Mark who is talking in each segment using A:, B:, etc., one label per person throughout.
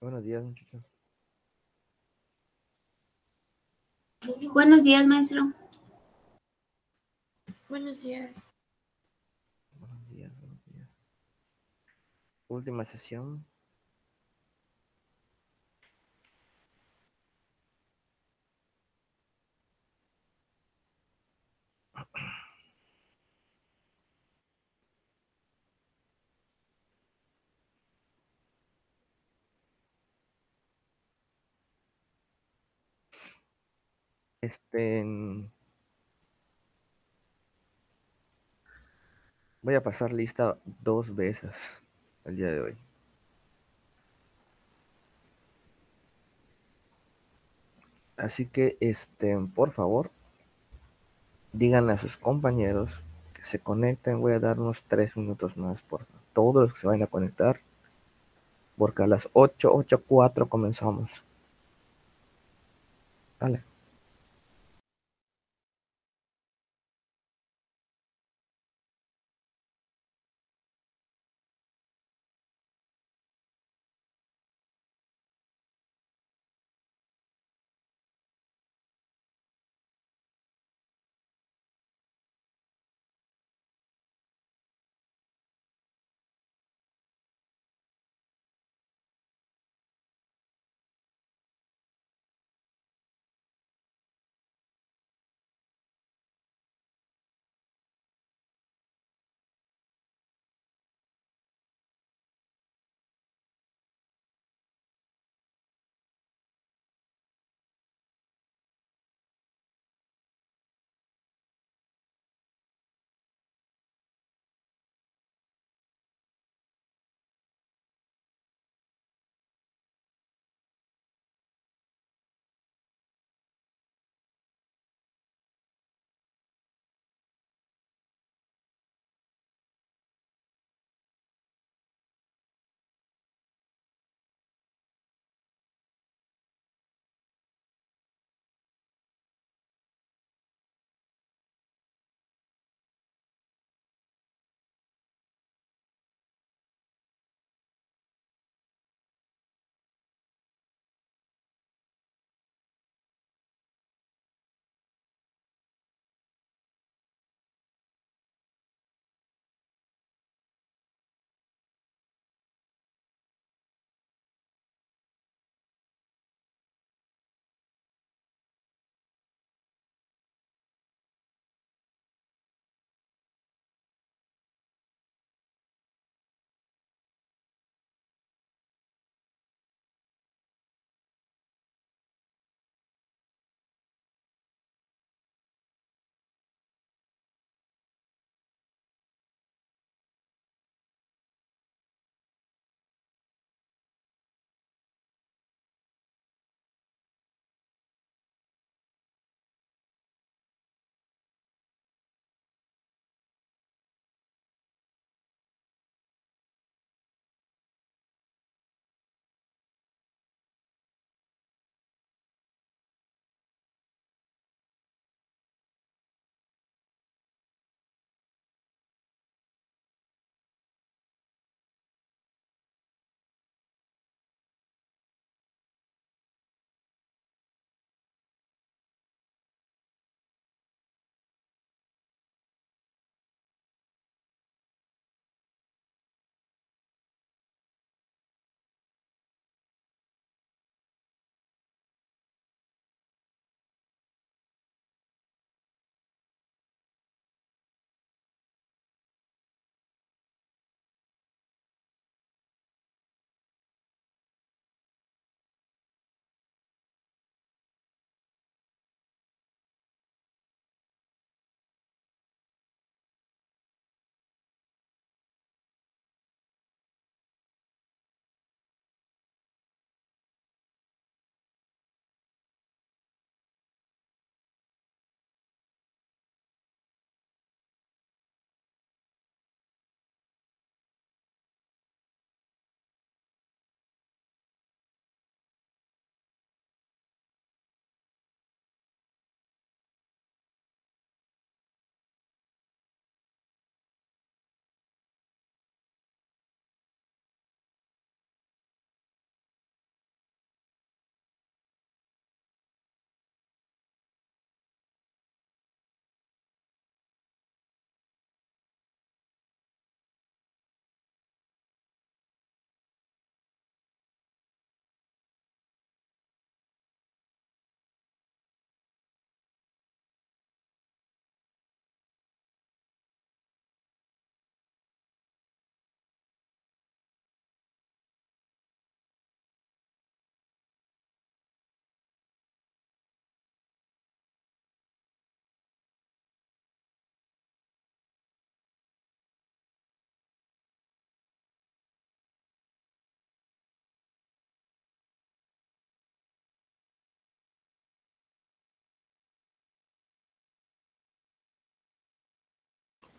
A: Buenos días, muchachos.
B: Buenos días, maestro.
C: Buenos días.
A: Buenos días, buenos días. Última sesión. Este. Voy a pasar lista dos veces el día de hoy. Así que, este, por favor, díganle a sus compañeros que se conecten. Voy a dar unos tres minutos más por todos los que se vayan a conectar. Porque a las 8, 8, 4 comenzamos. Vale.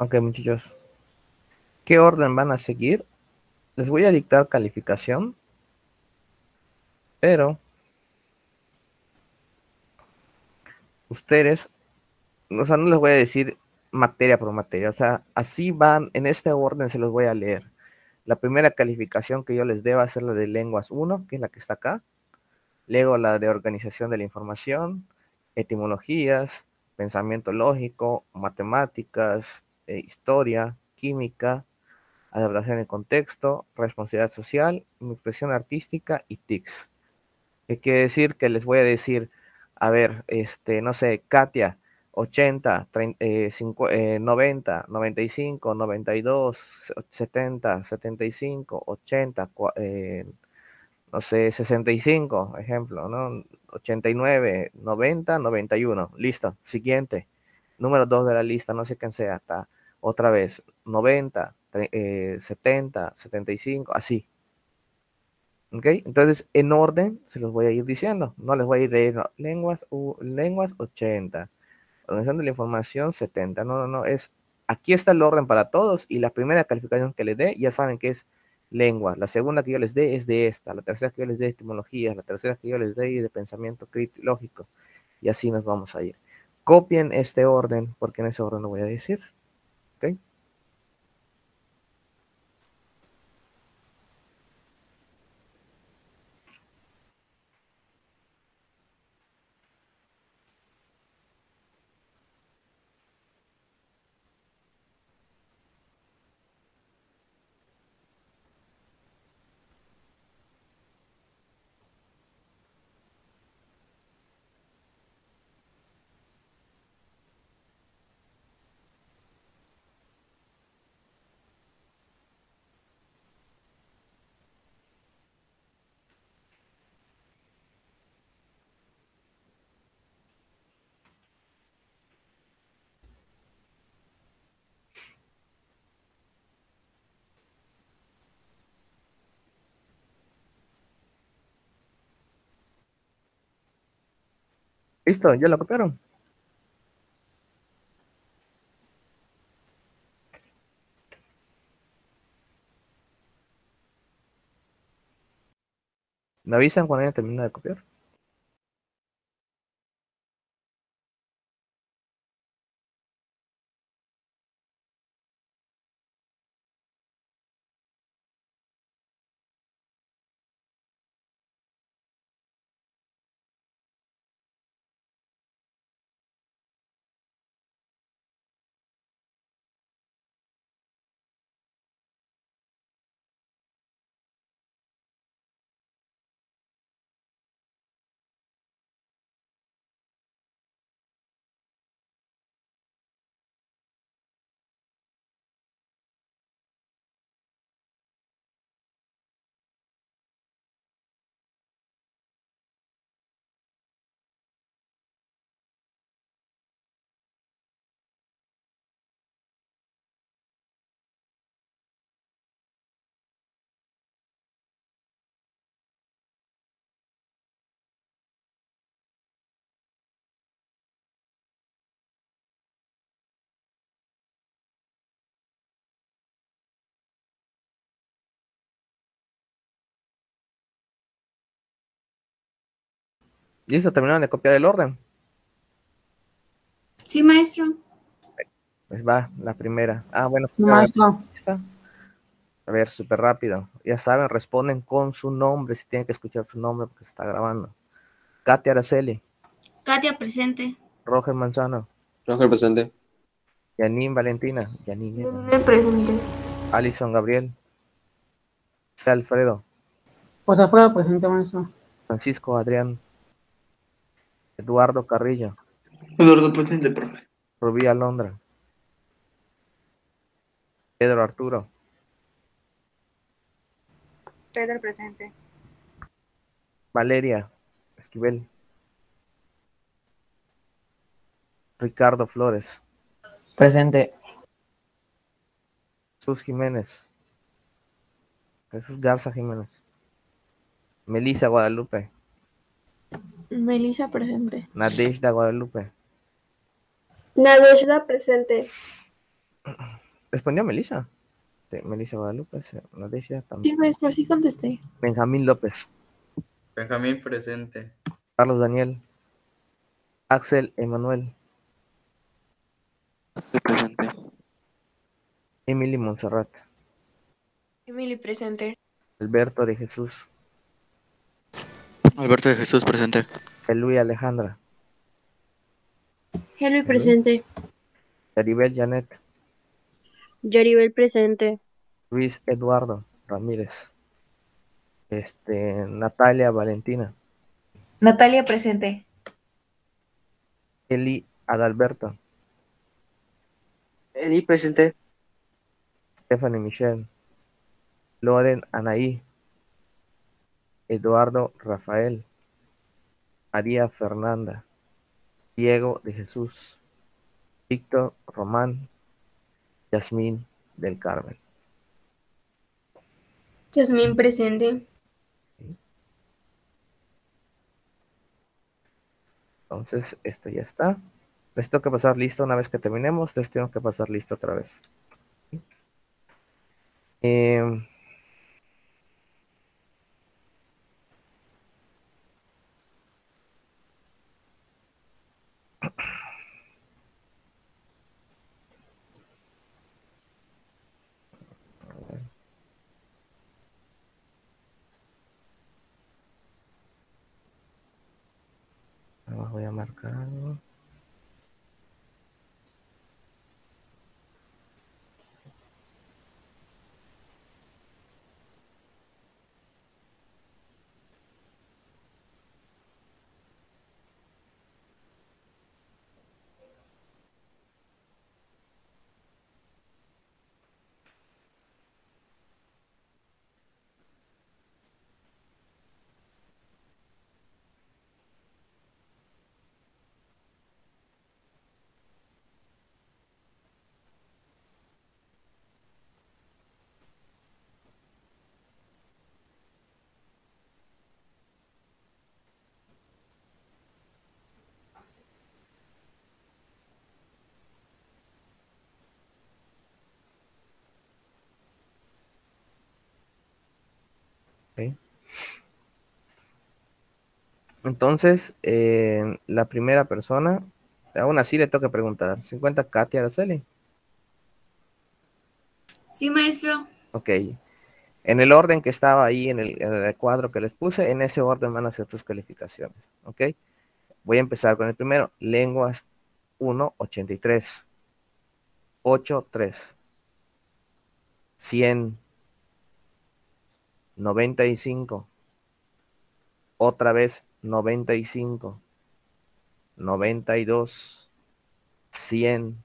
A: Ok, muchachos. ¿Qué orden van a seguir? Les voy a dictar calificación, pero ustedes, o sea, no les voy a decir materia por materia, o sea, así van, en este orden se los voy a leer. La primera calificación que yo les debo hacer la de lenguas 1, que es la que está acá. Luego la de organización de la información, etimologías, pensamiento lógico, matemáticas, eh, historia, química, adaptación en contexto, responsabilidad social, expresión artística y TICS. ¿Qué quiere decir? Que les voy a decir, a ver, este, no sé, Katia, 80, 90, 95, 92, 70, 75, 80, no sé, 65, ejemplo, ¿no? 89, 90, 91. Listo. Siguiente. Número 2 de la lista, no sé quién sea. Está otra vez. 90, 70, 75, así. ¿Ok? Entonces, en orden, se los voy a ir diciendo. No les voy a ir de lenguas, lenguas 80. Organización la información 70. No, no, no. Es, aquí está el orden para todos y la primera calificación que le dé, ya saben que es lengua. La segunda que yo les dé es de esta. La tercera que yo les dé de etimología. La tercera que yo les dé de pensamiento crítico, lógico. Y así nos vamos a ir. Copien este orden, porque en ese orden lo voy a decir. ¿Ok? Listo, ya lo copiaron. Me avisan cuando haya terminado de copiar. ¿Listo? ¿Terminaron de copiar el orden?
B: Sí, maestro.
A: Pues va, la primera. Ah, bueno.
C: Maestro.
A: A ver, súper rápido. Ya saben, responden con su nombre, si tienen que escuchar su nombre porque se está grabando. Katia Araceli.
B: Katia, presente.
A: Roger Manzano.
D: Roger, presente.
A: Yanin Valentina. Yanin.
C: presente.
A: Alison Gabriel. Alfredo.
C: Pues afuera, presente, maestro.
A: Francisco Adrián. Eduardo Carrillo.
E: Eduardo presente, profe.
A: Rubí Alondra. Pedro Arturo.
F: Pedro presente.
A: Valeria Esquivel. Ricardo Flores.
G: Presente.
A: Jesús Jiménez. Jesús Garza Jiménez. Melissa Guadalupe.
H: Melissa presente.
A: Nadeshda Guadalupe.
I: Nadeshda presente.
A: ¿Respondió Melissa? Sí, Melissa Guadalupe, sí, Noticia también.
H: Sí, maestro, sí contesté.
A: Benjamín López,
D: Benjamín presente.
A: Carlos Daniel, Axel Emanuel,
G: presente.
A: Emily Montserrat,
F: Emily presente.
A: Alberto de Jesús,
G: Alberto de Jesús presente.
A: Eluy Alejandra,
H: Helvi presente.
A: Yaribel Janet,
I: Yaribel presente.
A: Luis Eduardo Ramírez, este, Natalia Valentina,
B: Natalia presente.
A: Eli Adalberto,
E: Eli presente.
A: Stephanie Michelle, Loren Anaí, Eduardo Rafael, María Fernanda, Diego de Jesús, Víctor Román, Yasmín del Carmen.
B: Yasmín presente.
A: Entonces, esto ya está. Les tengo que pasar listo una vez que terminemos. Les tengo que pasar listo otra vez. Em, Ahora Entonces, eh, la primera persona, aún así le tengo que preguntar, ¿se encuentra Katia Araceli?
B: Sí, maestro.
A: Ok. En el orden que estaba ahí en el, en el cuadro que les puse, en ese orden van a ser tus calificaciones. Ok. Voy a empezar con el primero. Lenguas 1, 83. 8, 3. 100. 95. Otra vez 95. 92. 100.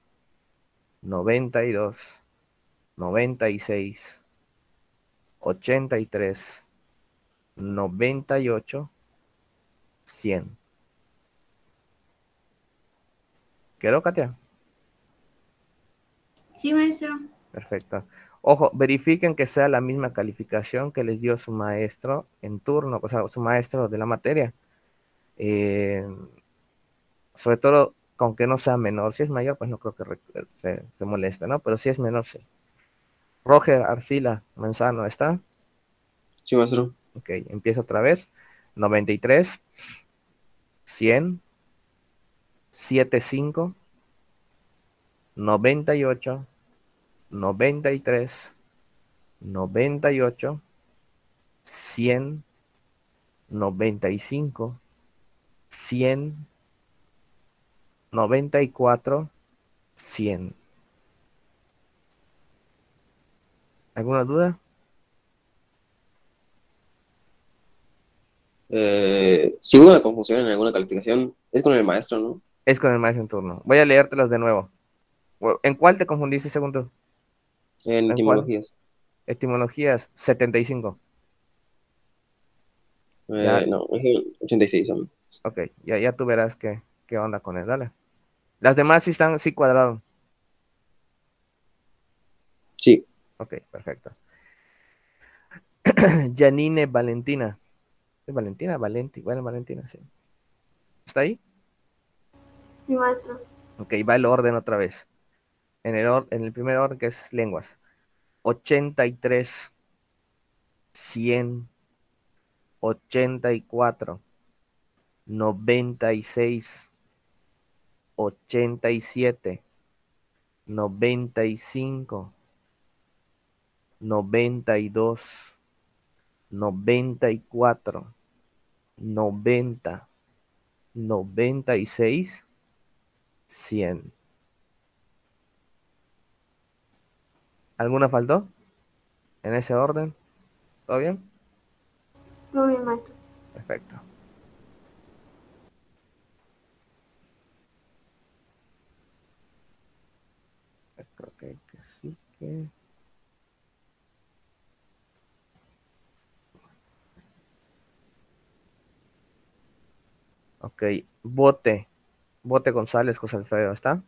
A: 92. 96. 83. 98. 100. ¿Quedó, Katia?
B: Sí, maestro.
A: Perfecto. Ojo, verifiquen que sea la misma calificación que les dio su maestro en turno, o sea, su maestro de la materia. Eh, sobre todo, con que no sea menor. Si es mayor, pues no creo que re- se, se moleste, ¿no? Pero si es menor, sí. Roger Arcila Manzano, ¿está?
E: Sí, maestro.
A: Ok, empiezo otra vez. 93, 100, 75, 98, 93, 98, 100, 95, 100, 94, 100. ¿Alguna duda?
E: Eh, si hubo una confusión en alguna calificación, es con el maestro, ¿no?
A: Es con el maestro en turno. Voy a leértelos de nuevo. ¿En cuál te confundiste según tú?
E: En etimologías.
A: Etimologías 75.
E: Eh,
A: Ya.
E: no, es el 86. hombre.
A: Ok, ya, ya tú verás qué, qué onda con él. Dale. Las demás sí están, sí cuadraron.
E: Sí,
A: Ok, perfecto. Janine Valentina. ¿Es Valentina? Valenti. Bueno, Valentina, sí. ¿Está ahí?
C: Sí, maestro.
A: Ok, va el orden otra vez. En el, primer orden que es lenguas. 83, 100, 84, 96, 87, 95, 92, 94, 90, 96, 100. ¿Alguna faltó? ¿En ese orden? ¿Todo bien?
C: Muy bien, maestro.
A: Perfecto. Creo que, que sí que... Ok, bote. Bote González, José Alfredo, ¿está?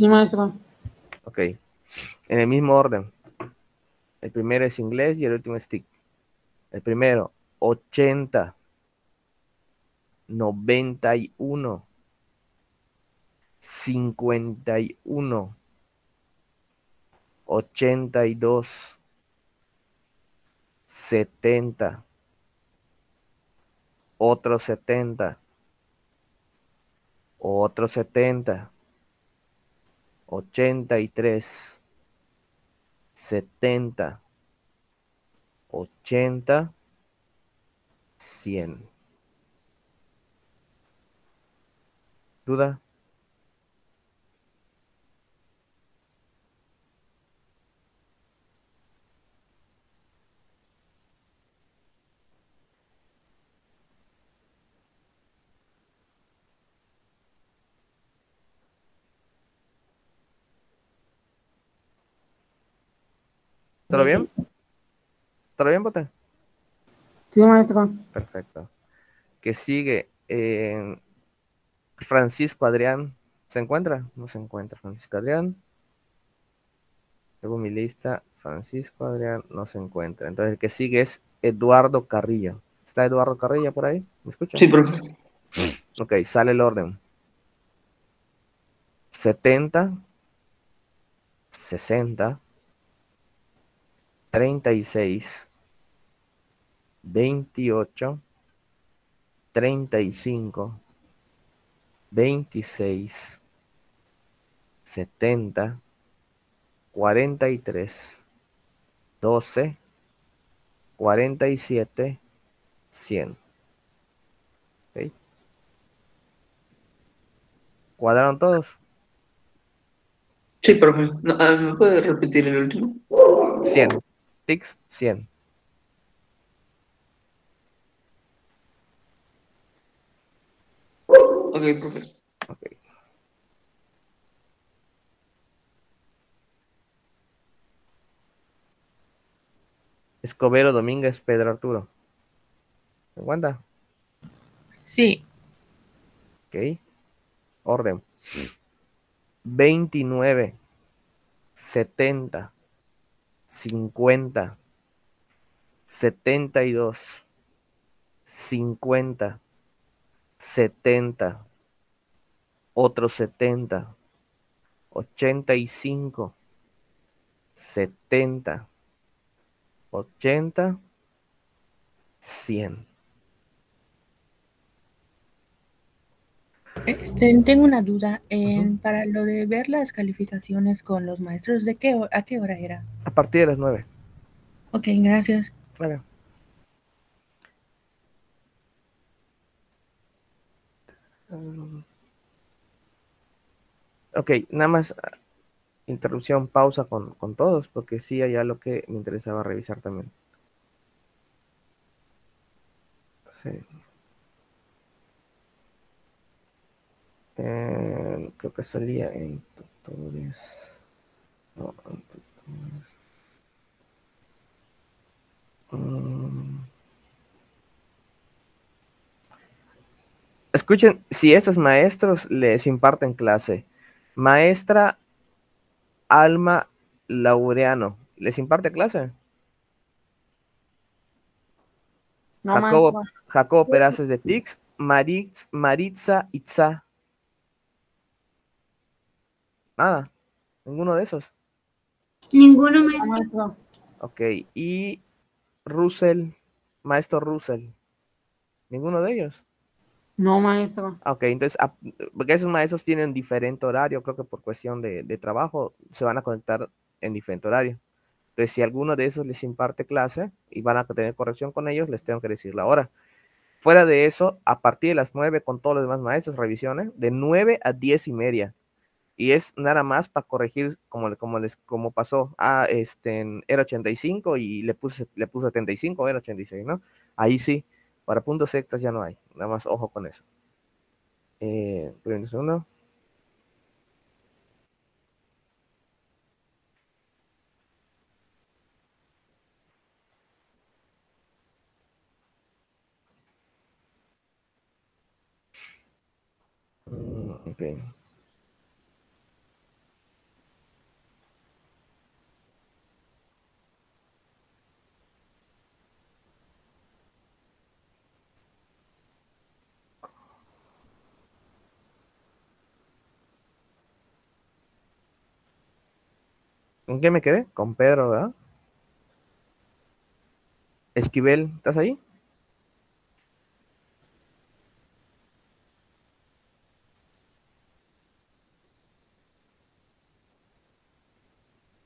C: Sí, maestro.
A: Ok. En el mismo orden. El primero es inglés y el último es TIC. El primero, 80, 91, 51, 82, 70, otro 70, otro 70, 83, 70, 80, 100. ¿Duda? ¿Todo bien? ¿Todo bien, Bote?
C: Sí, maestro.
A: Perfecto. Que sigue eh, Francisco Adrián. ¿Se encuentra? No se encuentra Francisco Adrián. Luego mi lista, Francisco Adrián no se encuentra. Entonces el que sigue es Eduardo Carrillo. ¿Está Eduardo Carrillo por ahí? ¿Me escucha?
E: Sí, profe.
A: Ok, sale el orden. 70, 60, 36, 28, 35, 26, 70, 43, 12, 47, 100. ¿Ok? ¿Cuadraron todos?
E: Sí, profe. ¿Me puede repetir el último?
A: 100. Tics, 100.
E: Ok, profe.
A: Ok. Escobedo Domínguez, Pedro Arturo. ¿Se cuenta?
H: Sí.
A: Ok. Orden. 29, 70, 50, 72, 50, 70, otro 70, 85, 70, 80, 100.
G: Este, tengo una duda. en- Para lo de ver las calificaciones con los maestros, ¿de qué, ¿a qué hora era?
A: A partir de las 9.
G: Ok, gracias.
A: Vale. Mm. Ok, nada más ah, interrupción, pausa con, con todos, porque sí hay algo que me interesaba revisar también. Sí. Eh, creo que salía en tutores. No, en tutores. Mm. Escuchen, si estos maestros les imparten clase, maestra Alma Laureano, ¿les imparte clase?
C: No,
A: Jacobo,
C: maestro.
A: Jacobo Peraces de TIX, Maritz, Maritza Itza, Nada. Ninguno de esos.
B: Ninguno,
C: No,
B: maestro.
A: Ok. Y Russell, maestro Russell. Ninguno de ellos.
C: No, maestro.
A: Ok, entonces, porque esos maestros tienen diferente horario, creo que por cuestión de, de trabajo se van a conectar en diferente horario. Entonces, si alguno de esos les imparte clase y van a tener corrección con ellos, les tengo que decir la hora. Fuera de eso, a partir de las 9 con todos los demás maestros, revisiones, de 9 a 10 y media. Y es nada más para corregir como, como, les, como pasó. Ah, este, era 85 y le puse, le puse 75, era 86, ¿no? Ahí sí, para puntos extras ya no hay. Nada más ojo con eso. Eh, primero, segundo. Mm, ¿Con qué me quedé? Con Pedro, ¿verdad? Esquivel, ¿estás ahí?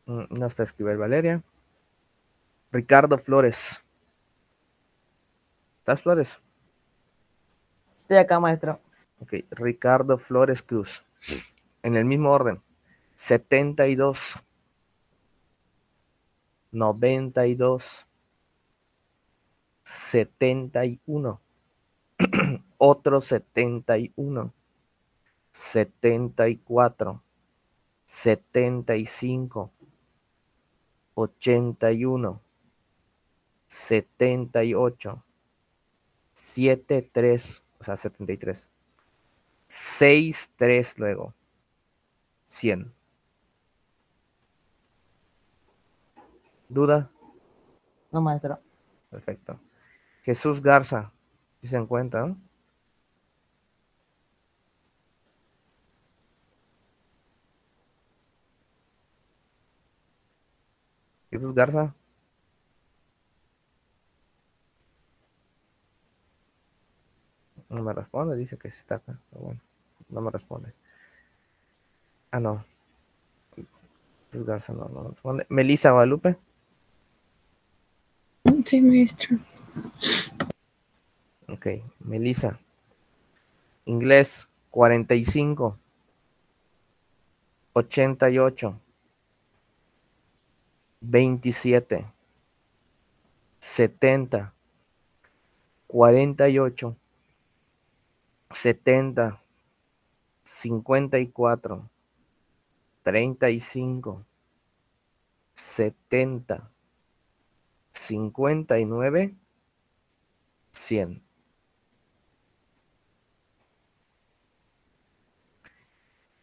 A: Mm, No está Esquivel Valeria. Ricardo Flores. ¿Estás Flores?
H: Estoy acá, maestro.
A: Ok, Ricardo Flores Cruz. En el mismo orden. 72. 92. 71. Otro 71. 74. 75. 81. 78. 73. O sea, 73. 6, 3 luego. 100. ¿Duda?
H: No, maestro.
A: Perfecto. Jesús Garza. ¿Sí se encuentra? no? Jesús Garza. No me responde, dice que sí está acá. Pero bueno, no me responde. Ah, no. Jesús Garza no, no responde. Melissa Guadalupe.
G: Sí, maestro.
A: Ok, Melissa. Inglés, 45. 88. 27. 70. 48. 70. 54. 35. 70. 59. 100.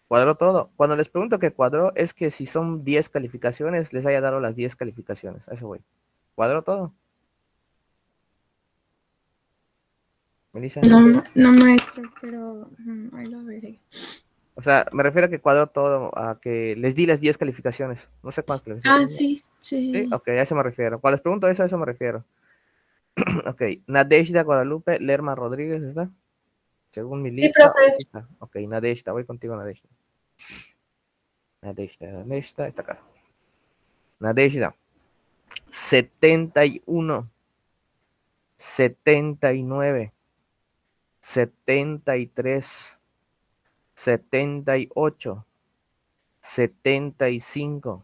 A: Cuadró todo. Cuando les pregunto que cuadró, es que si son 10 calificaciones, les haya dado las 10 calificaciones. A eso voy. ¿Cuadró todo? Melissa.
G: No, no, maestro, pero mm, ahí lo veré.
A: O sea, me refiero a que cuadró todo, a que les di las 10 calificaciones. No sé cuántas
G: Ah,
A: calificaciones.
G: sí, sí.
A: Sí, ok, a eso me refiero. Cuando les pregunto eso, a eso me refiero. ok, Nadeshda Guadalupe, Lerma Rodríguez, ¿está? Según mi lista.
B: profe.
A: sí está. Ok, Nadeshda, voy contigo, Nadeshda. Nadeshda, Nadeshda, está acá. Nadeshda, 71, 79, 73, 78, 75,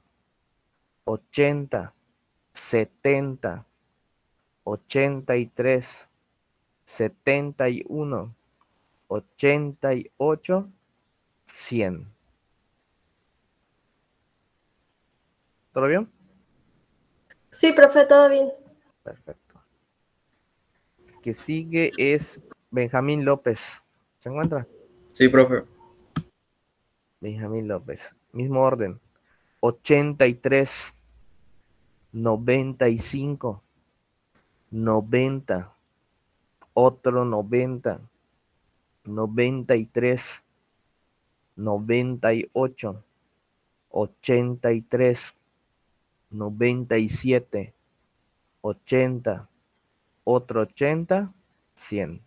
A: 80, 70, 83, 71, 88, 100. ¿Todo bien?
B: Sí, profe, todo bien.
A: Perfecto. Que sigue es Benjamín López. ¿Se encuentra?
D: Sí, profe.
A: Benjamín López. Mismo orden. 83, 95, 90, otro 90, 93, 98, 83, 97, 80, otro 80, 100.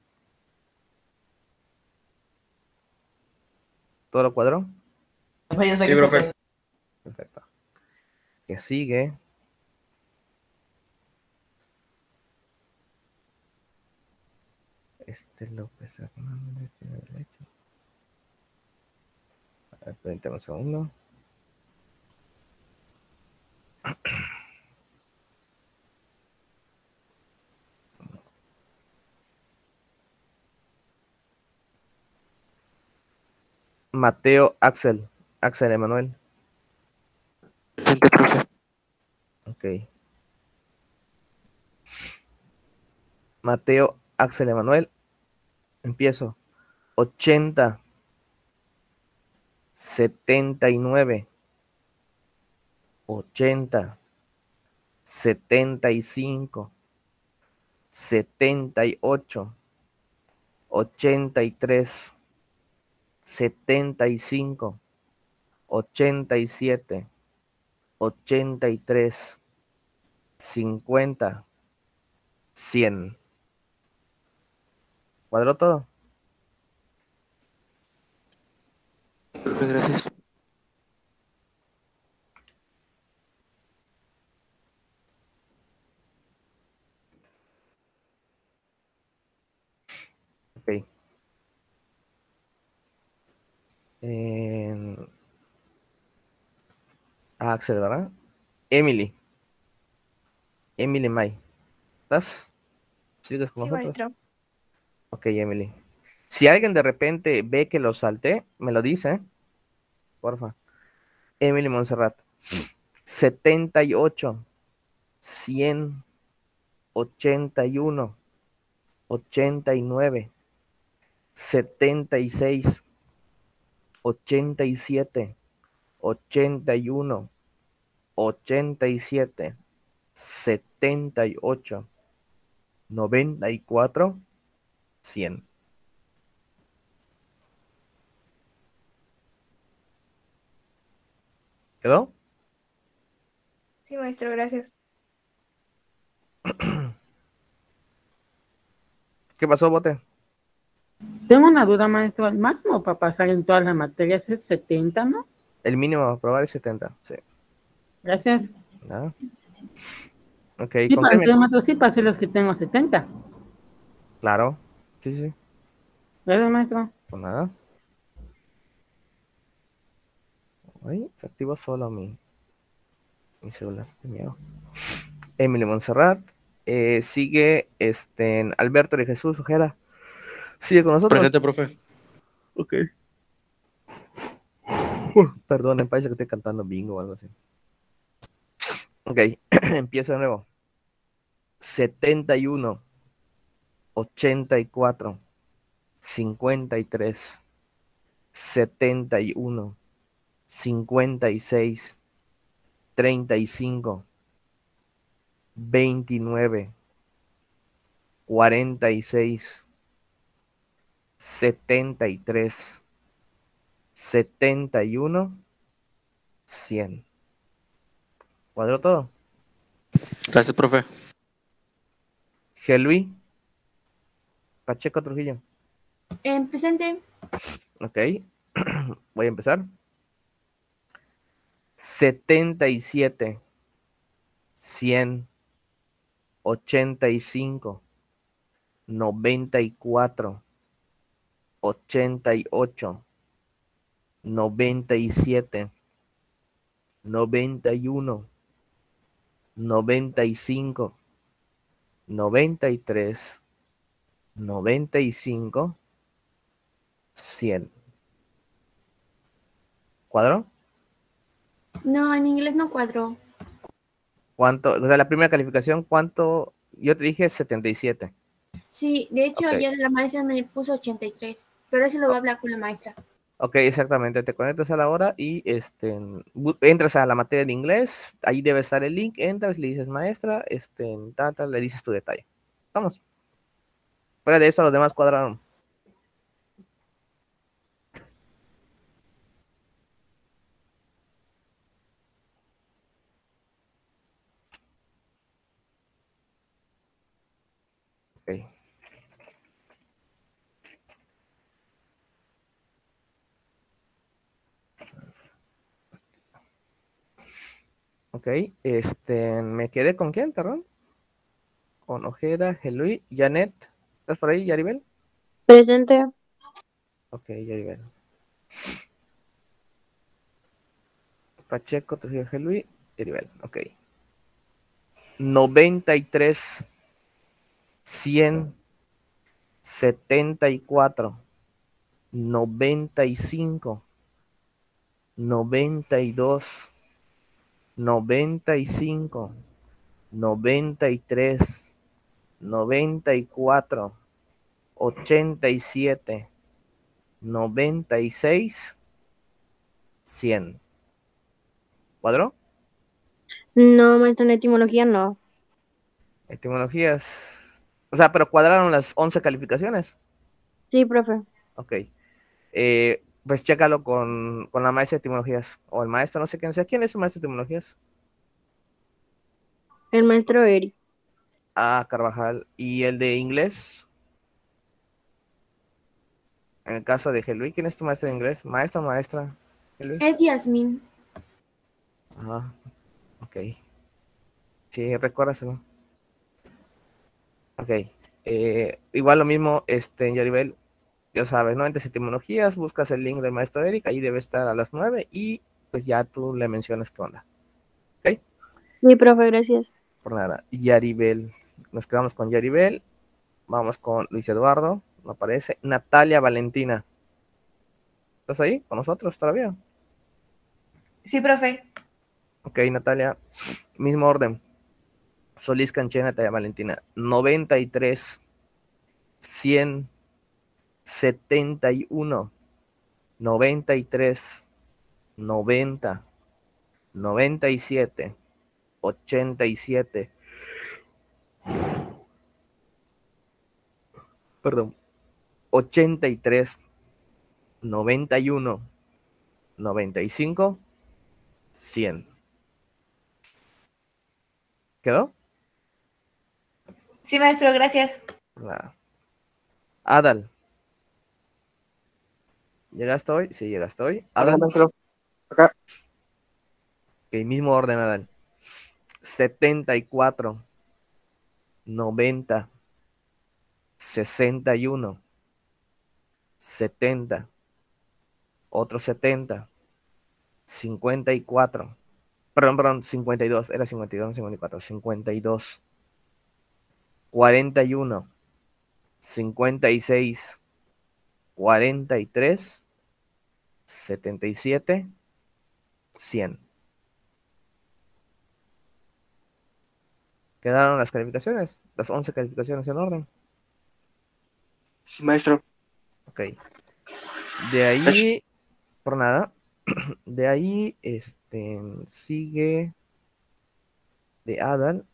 A: ¿Todo lo cuadró?
H: Pues yo sé
D: Sí,
H: que se.
A: Perfecto. Que sigue. Este López tiene derecho. A ver, permítame un segundo. Mateo Axel. Axel Emanuel.
E: Presente, profe.
A: Ok. Mateo Axel Emanuel. Empiezo. 80. 79. 80. 75. 78. 83. 75. 87. 83, 50, 100. ¿Cuadró todo?
E: Profe, gracias.
A: Ok. En- Ah, Axel, ¿verdad? Emily. Emily May. ¿Estás? ¿Sigues con
F: Sí,
A: nosotros?
F: maestro.
A: Ok, Emily. Si alguien de repente ve que lo salté, me lo dice, ¿eh? Porfa. Emily Montserrat. 78, 100, 81, 89, 76, 87, 81, 87, 78, 94, 100. ¿Quedó?
F: Sí, maestro, gracias.
A: ¿Qué pasó, Bote?
C: Tengo una duda, maestro. El máximo para pasar en todas las materias es 70, ¿no?
A: El mínimo a probar es 70. Sí.
C: Gracias.
A: Nada. Ok,
C: Sí,
A: ¿con
C: para
A: qué me-
C: el maestro, sí pasé los que tengo 70.
A: Claro. Sí, sí.
C: Gracias, maestro.
A: Pues nada. Ay, se activó solo mi, mi celular. Qué miedo. Emily Montserrat. eh, sigue este, Alberto de Jesús Ojeda. Sigue con nosotros.
E: Presente, profe.
A: Ok. Perdonen, parece que estoy cantando bingo o algo así. Ok, empiezo de nuevo. 71, 84, 53, 71, 56, 35, 29, 46, 73, 71, 100. ¿Cuadró todo?
E: Gracias, profe.
A: Gelui. Pacheco Trujillo.
B: En presente.
A: Ok. Voy a empezar. 77, 100, 85, 94, 88, 97, 91, 95, 93, 95, 100. ¿Cuadro?
B: No, en inglés no cuadro.
A: ¿Cuánto? O sea, la primera calificación, ¿cuánto? Yo te dije 77.
B: Sí, de hecho ayer la maestra me puso 83, pero eso lo voy a hablar con la maestra.
A: Ok, exactamente. Te conectas a la hora y este, entras a la materia de inglés. Ahí debe estar el link. Entras, le dices maestra, este, tal, le dices tu detalle. Vamos. Fuera de eso, los demás cuadraron. Ok, este, me quedé con quién, perdón. Con Ojeda, Gelui, Janet. ¿Estás por ahí, Yaribel?
I: Presente.
A: Ok, Yaribel. Pacheco, Trujillo, Gelui, Yaribel. Ok. 93, 100, 74, 95, 92, 95, 93, 94, 87, 96, 100. ¿Cuadro?
I: No, maestro, en etimología no.
A: Etimologías. O sea, pero cuadraron las 11 calificaciones.
I: Sí, profe.
A: Ok. Eh, pues chécalo con, con la maestra de etimologías. O el maestro, no sé quién sea. ¿Quién es el maestro de etimologías?
I: El maestro Eri.
A: Ah, Carvajal. ¿Y el de inglés? En el caso de Gelui, ¿quién es tu maestro de inglés? ¿Maestra o maestra?
B: Es Yasmin.
A: Ajá. Ok. Sí, recuérdaselo. Ok. Eh, igual lo mismo, este, en Yaribel, ya sabes, ¿no? Entre etimologías, buscas el link del maestro Eric, ahí debe estar a las 9 y pues ya tú le mencionas qué onda. ¿Ok?
I: Sí, profe, gracias.
A: Por nada. Yaribel. Nos quedamos con Yaribel. Vamos con Luis Eduardo. No aparece. Natalia Valentina. ¿Estás ahí con nosotros todavía?
J: Sí, profe.
A: Ok, Natalia. Mismo orden. Solís Canché, Natalia Valentina. 93. 100. 71. 93. 90. 97. 87. Perdón. 83. 91. 95. 100. ¿Quedó?
J: Sí, maestro, gracias.
A: Nada. Adal. ¿Llegaste hoy? Sí, llegaste hoy.
E: Maestro. Acá.
A: Ok, mismo orden, Adal. 74, 90, 61, 70, otro 70, 54, perdón, perdón, 52, era 52, no 54, 52, 41, 56, 43, 77, 100. Quedaron las calificaciones, las 11 calificaciones en orden.
E: Sí, maestro.
A: Ok. De ahí, por nada, de ahí, este, sigue de Adal.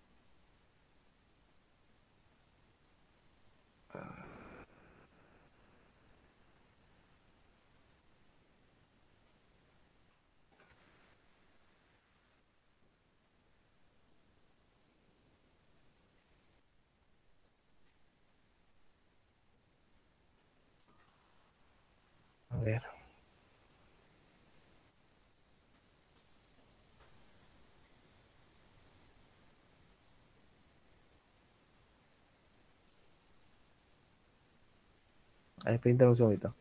A: A ver. A ver, permítame un segundito.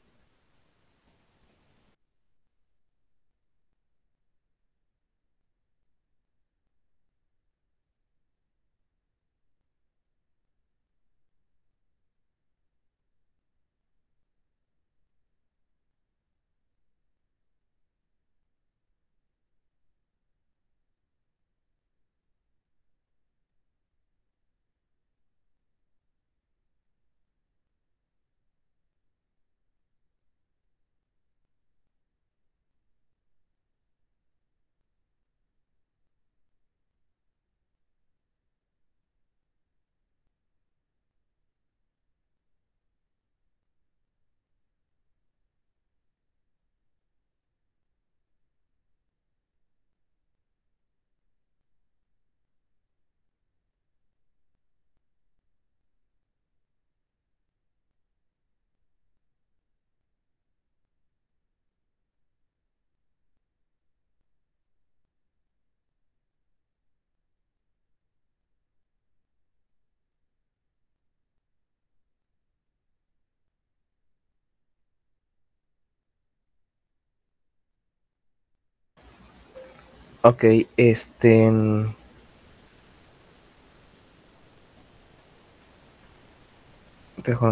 A: Ok, este. no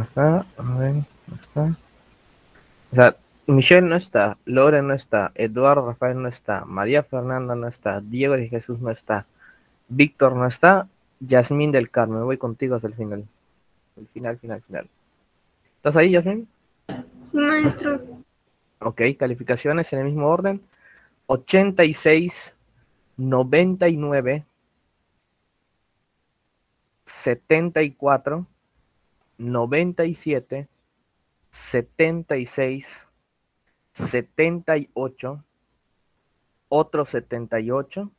A: está. A ver, no está. O sea, Michelle no está, Lore no está, Eduardo Rafael no está, María Fernanda no está, Diego de Jesús no está, Víctor no está, Yasmín del Carmen. Voy contigo hasta el final. El final, final, final. ¿Estás ahí, Yasmín?
B: Sí, maestro.
A: Ok, calificaciones en el mismo orden. 86, 99, 74, 97, 76, 78, otro 78,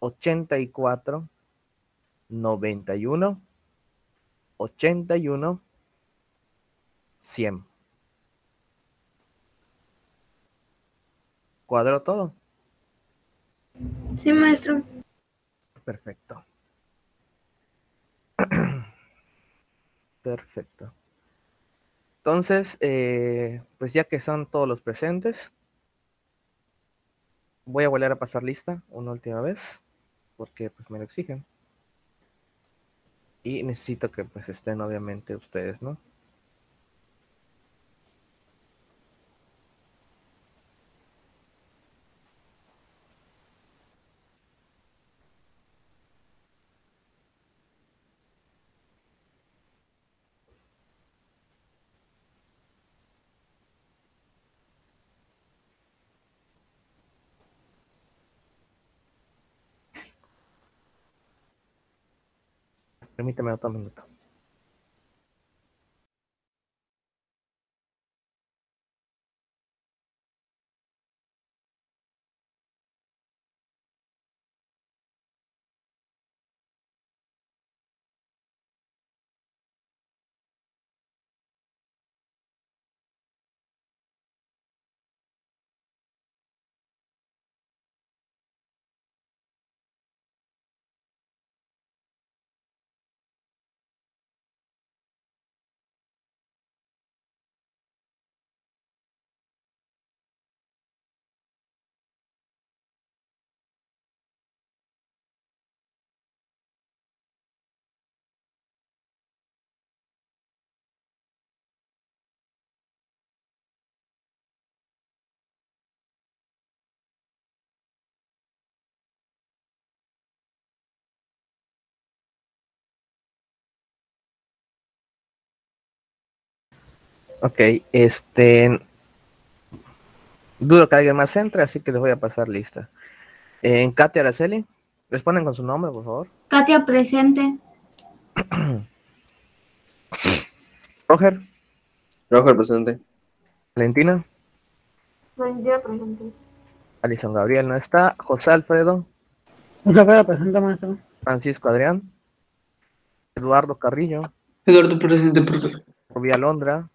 A: 84, 91, 81, 100. ¿Cuadro todo?
B: Sí, maestro.
A: Perfecto. Perfecto. Entonces, eh, pues ya que son todos los presentes, voy a volver a pasar lista una última vez, porque pues me lo exigen. Y necesito que pues estén obviamente ustedes, ¿no? 読みた目はためと。Ok, este. Dudo que alguien más entre, así que les voy a pasar lista. En Katia Araceli, responden con su nombre, por favor.
B: Katia, presente.
A: Roger,
K: Roger presente.
A: Valentina,
B: Valentina, presente.
A: Alison Gabriel no está, José Alfredo,
C: José Alfredo, presente, maestro.
A: Francisco Adrián, Eduardo Carrillo,
E: Eduardo presente, profe.
A: Rubí Alondra,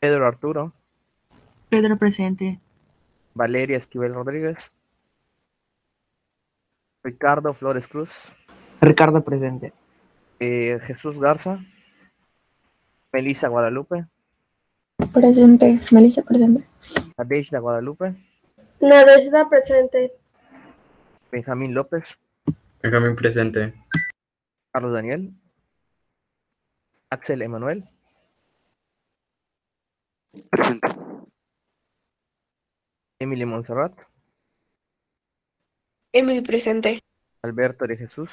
A: Pedro Arturo,
G: Pedro presente.
A: Valeria Esquivel Rodríguez, Ricardo Flores Cruz,
H: Ricardo presente.
A: eh, Jesús Garza, Melissa Guadalupe,
B: Presente. Melissa, presente.
A: Nadejda Guadalupe,
B: Nadezhda, presente.
A: Benjamín López,
D: Benjamín presente.
A: Carlos Daniel, Axel Emanuel,
K: Presente.
A: Emily Montserrat,
F: Emily, presente.
A: Alberto de Jesús,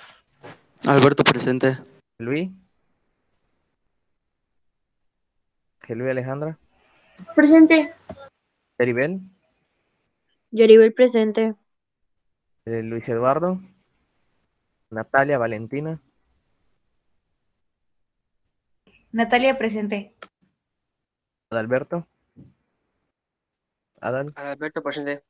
K: Alberto presente.
A: Luis, Luis Alejandra,
B: Presente.
A: Peribel,
I: Yoribel presente.
A: eh, Luis Eduardo, Natalia Valentina,
J: Natalia, presente.
A: Adalberto, Adal,
E: Alberto presente.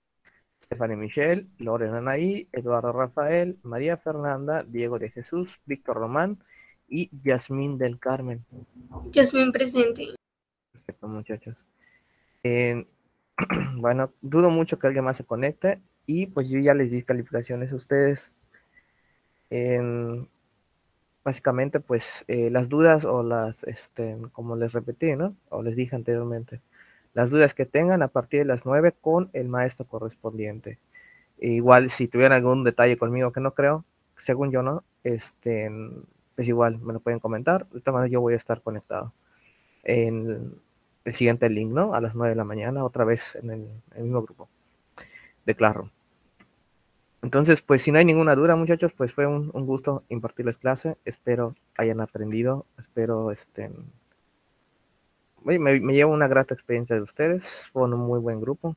A: Stephanie Michelle, Lorena Anaí, Eduardo Rafael, María Fernanda, Diego de Jesús, Víctor Román y Yasmín del Carmen.
B: Yasmin, presente.
A: Perfecto, muchachos. Eh, bueno, dudo mucho que alguien más se conecte y pues yo ya les di calificaciones a ustedes. En- básicamente, pues eh, las dudas o las, este, como les repetí, ¿no? O les dije anteriormente, las dudas que tengan a partir de las 9 con el maestro correspondiente. Igual si tuvieran algún detalle conmigo que no creo, según yo no, este, pues igual me lo pueden comentar. De todas maneras yo voy a estar conectado en el siguiente link, ¿no? A las 9 de la mañana, otra vez en el, el mismo grupo de Classroom. Entonces, pues si no hay ninguna duda, muchachos, pues fue un, gusto impartirles clase. Espero hayan aprendido. Espero, este, me, me, llevo una grata experiencia de ustedes. Fue un muy buen grupo.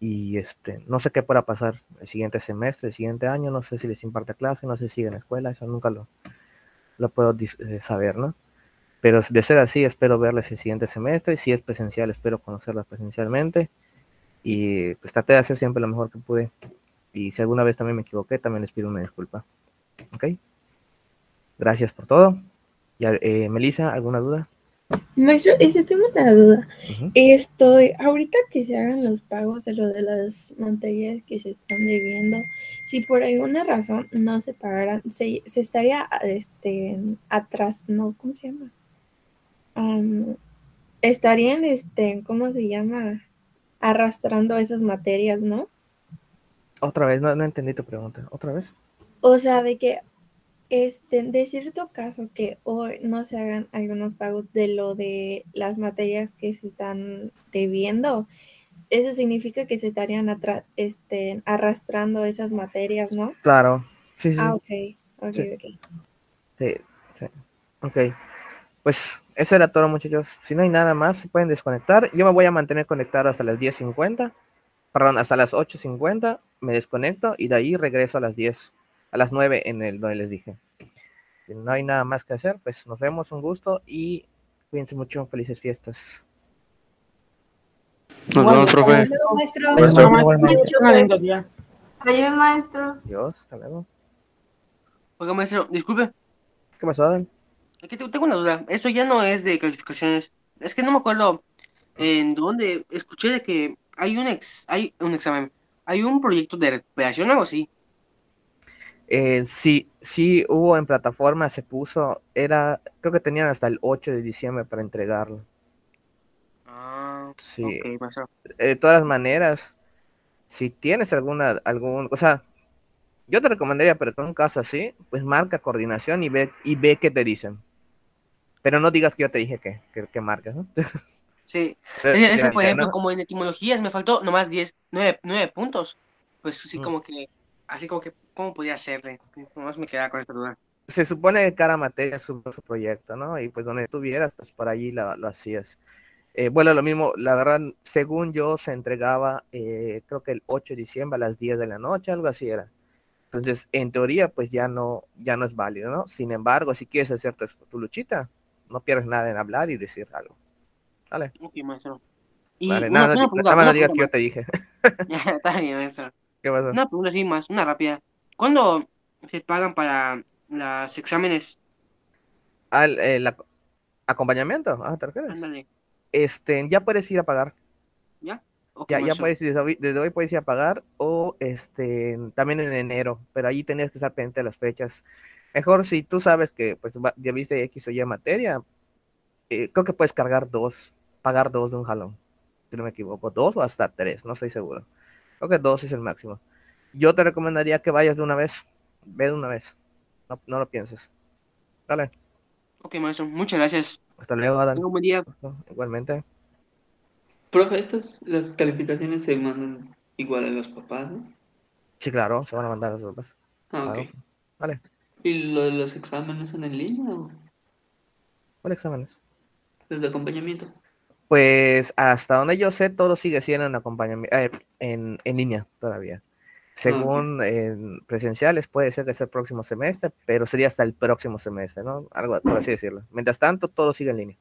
A: Y este, no sé qué pueda pasar el siguiente semestre, el siguiente año. No sé si les imparte clase, no sé si siguen en escuela. Eso nunca lo, lo puedo eh, saber, ¿no? Pero de ser así, espero verles el siguiente semestre. Si es presencial, espero conocerlas presencialmente. Y pues traté de hacer siempre lo mejor que pude. Y si alguna vez también me equivoqué, también les pido una disculpa. ¿Ok? Gracias por todo. Ya, eh, Melissa, ¿alguna duda?
L: Maestro, ese tengo una duda. Estoy, ahorita que se hagan los pagos de lo de las materias que se están debiendo, si por alguna razón no se pagaran, se, se estaría este atrás, no, ¿cómo se llama? Am, estarían, este, ¿cómo se llama? Arrastrando esas materias, ¿no?
A: Otra vez, no, no entendí tu pregunta. ¿Otra vez?
L: O sea, de que este, de cierto caso que hoy no se hagan algunos pagos de lo de las materias que se están debiendo, eso significa que se estarían atra- este, arrastrando esas materias, ¿no?
A: Claro. Sí, sí.
L: Ah, ok, ok,
A: Sí.
L: ok.
A: Sí, sí. Ok. Pues eso era todo, muchachos. Si no hay nada más, se pueden desconectar. Yo me voy a mantener conectado hasta las 10.50. Perdón, hasta las 8.50. Me desconecto y de ahí regreso a las 10. A las 9 en el donde les dije. Si no hay nada más que hacer, pues nos vemos. Un gusto y cuídense mucho. Felices fiestas.
K: Nos vemos, profe.
J: Hasta luego, maestro.
K: Maestro.
C: Maestro, un lindo día.
B: Adiós, maestro.
A: Adiós, hasta luego.
M: Oiga, maestro, disculpe.
A: ¿Qué pasó, Adam?
M: Aquí te- tengo una duda. Eso ya no es de calificaciones. Es que no me acuerdo en dónde escuché de que hay un ex, hay un examen, hay un proyecto de recuperación o algo así.
A: Eh, sí, sí hubo en plataforma, se puso, era, creo que tenían hasta el 8 de diciembre para entregarlo.
M: Ah,
A: Sí.
M: ok, maestro.
A: Eh, De todas maneras, si tienes alguna, algún, o sea, yo te recomendaría, pero en un caso así, pues marca coordinación y ve, y ve qué te dicen. Pero no digas que yo te dije que, que, que marques, ¿no?
M: Sí.
A: Pero
M: Es, es que,
A: ya,
M: por ejemplo,
A: ¿no?
M: como en etimologías me faltó nomás 10, 9, 9 puntos. Pues sí,
A: Mm.
M: como que, así como que, ¿cómo podía hacerle? Nomás me quedaba con esta duda.
A: se supone que cada materia es su, su proyecto, ¿no? Y pues donde tuvieras, pues por allí la- lo hacías. Eh, bueno, lo mismo, la verdad, según yo, se entregaba, eh, creo que el 8 de diciembre a las 10 de la noche, algo así era. Entonces, en teoría, pues ya no, ya no es válido, ¿no? Sin embargo, si quieres hacer tu, tu luchita, no pierdes nada en hablar y decir algo. ¿Vale?
M: Ok, maestro. Y
A: Vale,
M: una,
A: nada,
M: una
A: no,
M: pregunta,
A: no digas que yo te dije.
M: Está bien, maestro.
A: ¿Qué pasó?
M: Una pregunta así más, una rápida. ¿Cuándo se pagan para los exámenes?
A: Al, el ac- acompañamiento, ah, ¿te refieres?
M: Ándale,
A: Este, ya puedes ir a pagar.
M: ¿ya? Ok,
A: Ya, ya puedes, desde hoy, desde hoy puedes ir a pagar o este, también en enero, pero ahí tenías que estar pendiente de las fechas. Mejor si tú sabes que pues ya viste X o Y materia, eh, creo que puedes cargar dos, pagar dos de un jalón, si no me equivoco, dos o hasta tres, no estoy seguro. Creo que dos es el máximo. Yo te recomendaría que vayas de una vez, ve de una vez, no, no lo pienses. Dale,
M: Ok, maestro, muchas gracias.
A: hasta luego,
M: un buen día.
A: Igualmente.
E: Profe, estas, las calificaciones se mandan igual a los papás, ¿no?
A: Sí, claro, se van a mandar las papás.
E: Ah,
A: Claro.
E: ok.
A: Vale,
E: ¿Y lo de los exámenes son en línea o
A: ¿cuáles exámenes?
E: los de acompañamiento?
A: Pues hasta donde yo sé, todo sigue siendo en acompañamiento, en, en línea todavía. Según en presenciales, puede ser que sea el próximo semestre, pero sería hasta el próximo semestre, ¿no? Algo por así decirlo. Mientras tanto, todo sigue en línea.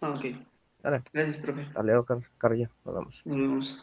E: Ah, ok.
A: Dale.
E: Gracias, profe.
A: Hasta luego, Car- Carrillo. Nos vemos.
E: Nos vemos.